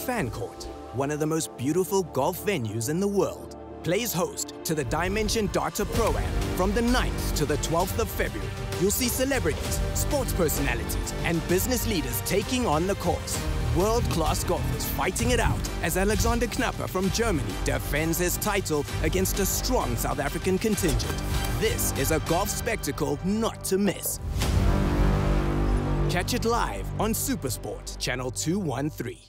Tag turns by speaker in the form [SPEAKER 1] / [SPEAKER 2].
[SPEAKER 1] Fancourt, one of the most beautiful golf venues in the world, plays host to the Dimension Data Pro-Am from the 9th to the 12th of February. You'll see celebrities, sports personalities, and business leaders taking on the course. World-class golfers fighting it out as Alexander Knappe from Germany defends his title against a strong South African contingent. This is a golf spectacle not to miss. Catch it live on Supersport, Channel 213.